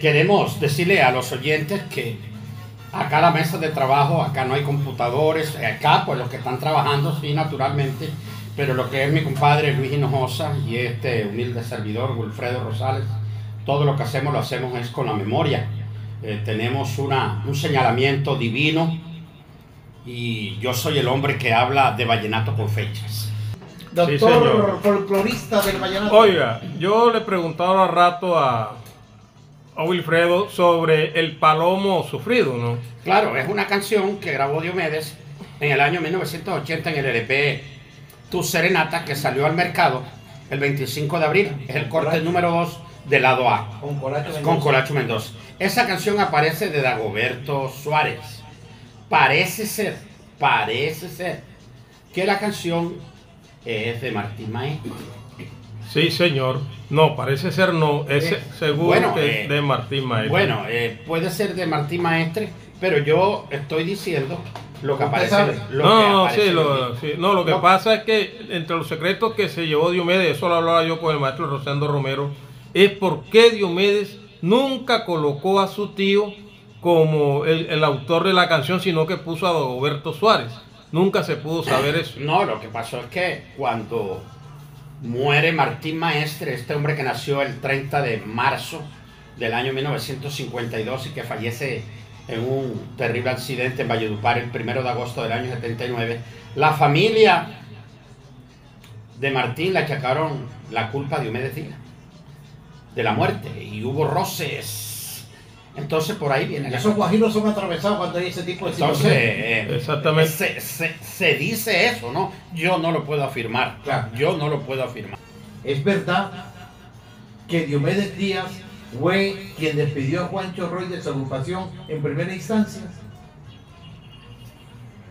Queremos decirle a los oyentes que acá la mesa de trabajo, acá no hay computadores, acá pues los que están trabajando, sí, naturalmente, pero lo que es mi compadre Luis Hinojosa y este humilde servidor Wilfredo Rosales, todo lo que hacemos lo hacemos es con la memoria. Eh, tenemos una, un señalamiento divino y yo soy el hombre que habla de vallenato con fechas. Doctor folclorista del vallenato. Oiga, yo le preguntaba al rato a, a Wilfredo sobre el palomo sufrido, ¿no? Claro, es una canción que grabó Diomedes en el año 1980 en el LP tu Serenata, que salió al mercado el 25 de abril. Es el corte número 2 del lado A. Con Colacho Mendoza. Con Colacho Mendoza. Esa canción aparece de Dagoberto Suárez. Parece ser, parece ser que la canción es de Martín Maestro. Sí, señor. No, parece ser no. Es Eh, seguro bueno, que eh, de Martín Maestro. Bueno, eh, puede ser de Martín Maestre, pero yo estoy diciendo lo que aparece. lo no, que no, aparece sí, lo, sí. no, lo que No. pasa es que entre los secretos que se llevó Diomedes, eso lo hablaba yo con el maestro Rosendo Romero, es por qué Diomedes nunca colocó a su tío como el, el autor de la canción, sino que puso a Roberto Suárez. Nunca se pudo saber eso. No, lo que pasó es que cuando muere Martín Maestre, este hombre que nació el 30 de marzo del año 1952 y que fallece en un terrible accidente en Valledupar el 1 de agosto del año 79, la familia de Martín le achacaron la culpa a Diomedes Díaz de la muerte y hubo roces. Entonces por ahí viene la Esos guajiros son atravesados cuando hay ese tipo de entonces, situaciones. eh, Exactamente. Se, se- se dice eso, ¿no? Yo no lo puedo afirmar. Claro. Yo no lo puedo afirmar. Es verdad que Diomedes Díaz fue quien despidió a Juancho Roy de su agrupación en primera instancia.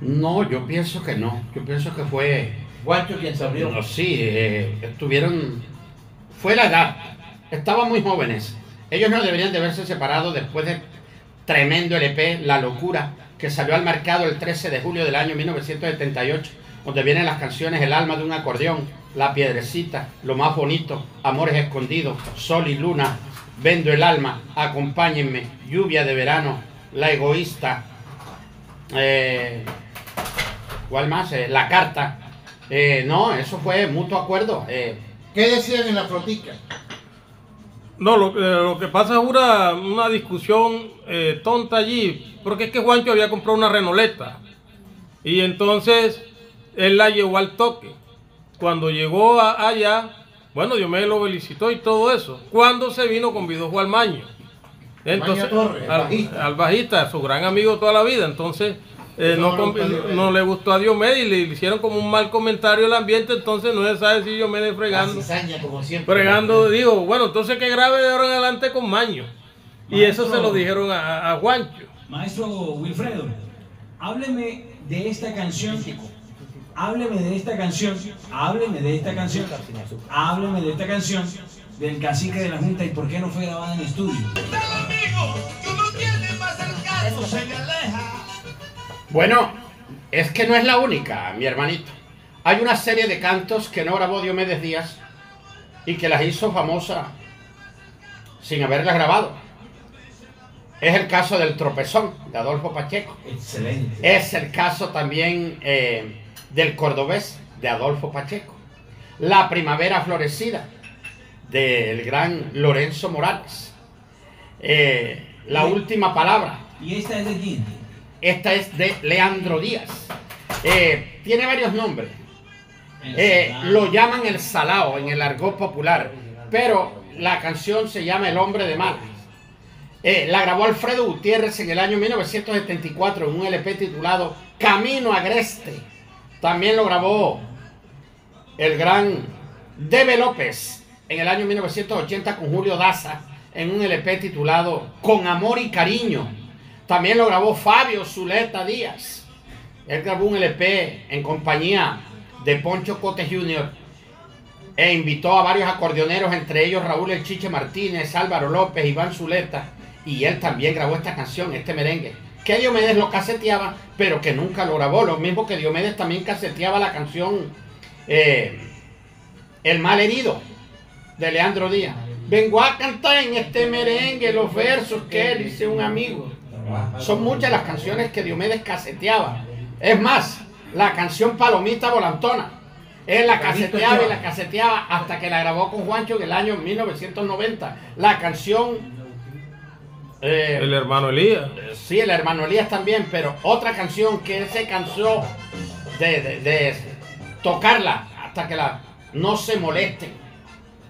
No, yo pienso que no. Yo pienso que fue. Juancho quien se abrió. No, sí, eh, estuvieron. Fue la edad. Estaban muy jóvenes. Ellos no deberían de haberse separado después del tremendo LP, La Locura, que salió al mercado el 13 de julio del año 1978, donde vienen las canciones El alma de un acordeón, La Piedrecita, Lo más bonito, Amores escondidos, Sol y Luna, Vendo el alma, Acompáñenme, Lluvia de verano, La egoísta, eh, ¿cuál más? Eh, la carta. Eh, no, eso fue mutuo acuerdo. ¿Qué decían en la flotica? No, lo, que- lo que pasa es una, una discusión eh, tonta allí, porque es que Juancho había comprado una renoleta y entonces él la llevó al toque. Cuando llegó a- allá, bueno, Diomedes lo felicitó y todo eso. Cuando se vino, convidó al Maño. Entonces, Maño Torres, el al, bajista. al bajista, su gran amigo toda la vida. Entonces, eh, no, no le gustó a Diomedes. no le gustó a Diomedes y le, hicieron como un mal comentario al ambiente. Entonces, no se sabe si Diomedes fregando. cizaña, como siempre. Fregando, digo, bueno, entonces que grabe de ahora en adelante con Maño. Y eso se lo dijeron a, a Juancho. Maestro Wilfredo, hábleme de esta canción. Hábleme de esta canción. Hábleme de esta canción. Hábleme de esta canción del cacique de la Junta y por qué no fue grabada en estudio. Bueno, es que no es la única, mi hermanito. Hay una serie de cantos que no grabó Diomedes Díaz y que las hizo famosa sin haberlas grabado. Es el caso del tropezón de Adolfo Pacheco. Excelente. Es el caso también eh, del cordobés de Adolfo Pacheco. La primavera florecida del gran Lorenzo Morales. Eh, la última palabra ¿Y esta es de quién? Esta es de Leandro Díaz. Eh, tiene varios nombres. Eh, lo llaman el salao en el argot popular, pero la canción se llama El hombre de malas. Eh, la grabó Alfredo Gutiérrez en el año 1974 en un LP titulado Camino Agreste. También lo grabó el gran Debe López en el año 1980 con Julio Daza en un LP titulado Con Amor y Cariño. También lo grabó Fabio Zuleta Díaz. Él grabó un LP en compañía de Poncho Cote Jr. e invitó a varios acordeoneros, entre ellos Raúl El Chiche Martínez, Álvaro López, Iván Zuleta. Y él también grabó esta canción, este merengue, que Diomedes lo caseteaba, pero que nunca lo grabó. Lo mismo que Diomedes también caseteaba la canción eh, El mal herido de Leandro Díaz. Vengo a cantar en este merengue los versos que él dice un amigo. Son muchas las canciones que Diomedes caseteaba. Es más, la canción Palomita Volantona. Él la caseteaba y la caseteaba hasta que la grabó con Juancho en el año 1990. La canción... eh, El hermano Elías. Sí, el hermano Elías también, pero otra canción que él se cansó de, de- de tocarla hasta que la no se molesten.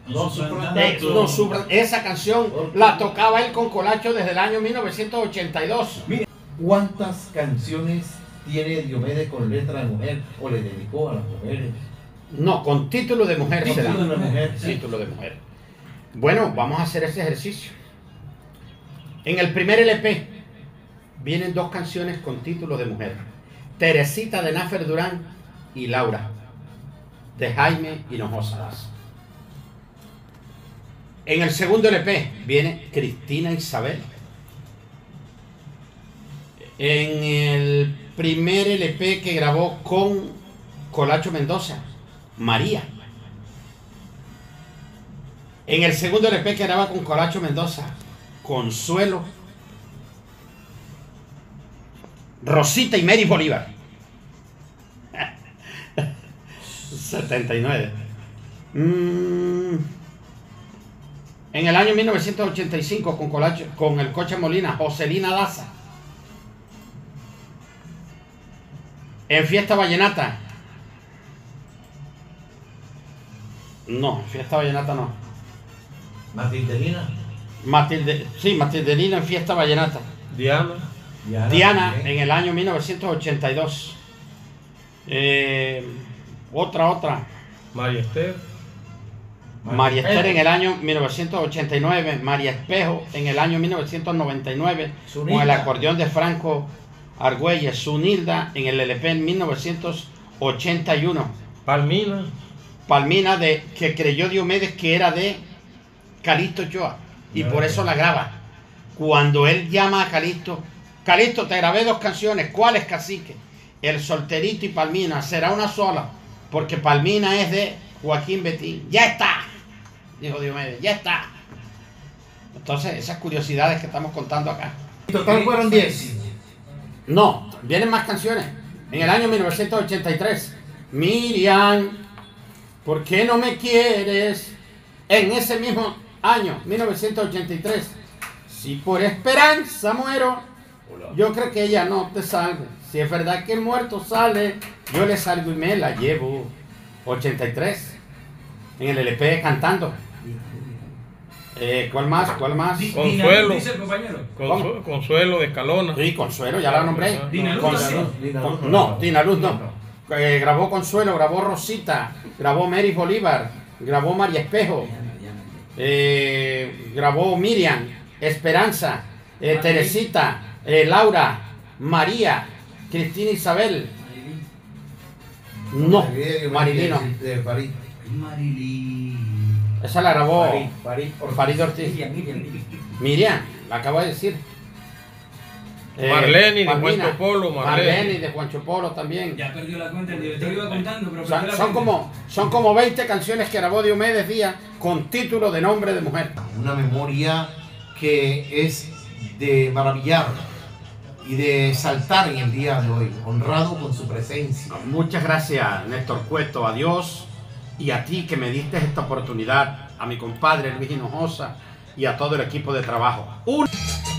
No sufran de- tanto. no sufran. esa canción la tocaba él con Colacho desde el año 1982. ¿Cuántas canciones tiene Diomedes con letra de mujer o le dedicó a las mujeres? No, con título de mujer Título será. de la mujer. Título de mujer. Bueno, vamos a hacer ese ejercicio. En el primer LP vienen dos canciones con título de mujer. Teresita de Nafer Durán y Laura de Jaime Hinojosa. En el segundo LP viene Cristina Isabel. En el primer LP que grabó con Colacho Mendoza, María. En el segundo LP que graba con Colacho Mendoza, Consuelo, Rosita y Mary Bolívar. 79. Mm. En el año 1985 con, Colacho, con el coche Molina, Joselina Daza. En Fiesta Vallenata. No, Fiesta Vallenata no. Matildelina. Matilde, sí, Matildelina en Fiesta Vallenata. Diana. Diana también. en el año 1982. Eh, otra, otra. María Esther. María Esther en el año 1989. María Espejo en el año 1999. Con el acordeón de Franco Argüelles. Zunilda en el LP en 1981. Palmina. Palmina de que creyó Diomedes que era de Calixto Ochoa y por eso la graba. Cuando él llama a Calixto, Calixto, te grabé dos canciones, ¿cuáles cacique? El solterito y Palmina, será una sola, porque Palmina es de Joaquín Betín. Ya está, dijo Diomedes, ya está. Entonces, esas curiosidades que estamos contando acá. En total fueron 10. No, vienen más canciones. En el año 1983, Miriam, ¿por qué no me quieres? En ese mismo año, 1983, si por esperanza muero, yo creo que ella no te salve. Si es verdad que el muerto sale, yo le salgo y me la llevo. 83, en el LP cantando. Eh, ¿Cuál más? ¿Cuál más? Di- Consuelo. Dice el compañero. Consu- Consuelo de Escalona. Sí, Consuelo, ya la nombré. Dina Luz Consuelo. también. Dina Con- Luz no. no, Dina Luz no. Eh, grabó Consuelo, grabó Rosita, grabó Mary Bolívar, grabó María Espejo, eh, grabó Miriam, Esperanza, eh, Teresita, eh, Laura, María, Cristina Isabel. No, Marilino. Farid. Esa la grabó Farid. Farid. Farid Ortiz. Miriam, la acabo de decir. Eh, Marlene de Palmina, Juancho Polo, Marlene. Marlene de Juancho Polo también. Ya perdió la cuenta, el director iba contando, pero O sea, perdió la son, como, son como 20 canciones que grabó Diomedes Díaz con título de nombre de mujer. Una memoria que es de maravillar y de saltar en el día de hoy, honrado con su presencia. Muchas gracias, Néstor Cueto. A Dios y a ti que me diste esta oportunidad, a mi compadre Luis Hinojosa y a todo el equipo de trabajo. Un-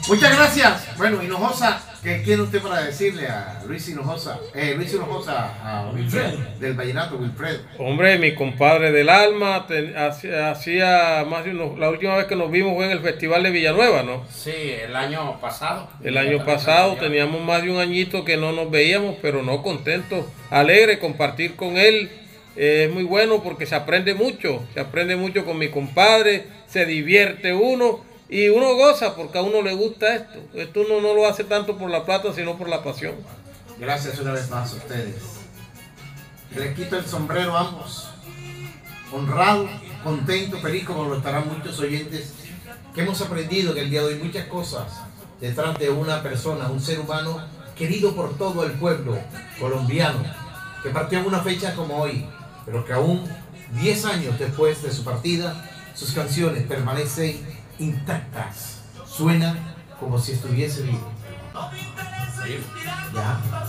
Muchas gracias. Bueno, Hinojosa, ¿qué quiere usted para decirle a Luis Hinojosa? Eh, Luis Hinojosa, a Wilfredo, del Vallenato, Wilfredo. Hombre, mi compadre del alma, hacía hacía más de unos, la última vez que nos vimos fue en el Festival de Villanueva, ¿no? Sí, el año pasado. El año pasado teníamos más de un añito que no nos veíamos, pero no contentos, alegre compartir con él. Es muy bueno porque se aprende mucho, se aprende mucho con mi compadre, se divierte uno y uno goza porque a uno le gusta esto. Esto uno no lo hace tanto por la plata, sino por la pasión. Gracias una vez más a ustedes. Les quito el sombrero a ambos. Honrado, contento, feliz como lo estarán muchos oyentes que hemos aprendido que el día de hoy muchas cosas detrás de una persona, un ser humano querido por todo el pueblo colombiano, que partió en una fecha como hoy, pero que aún 10 años después de su partida sus canciones permanecen intactas. Suenan como si estuviese vivo. Ya.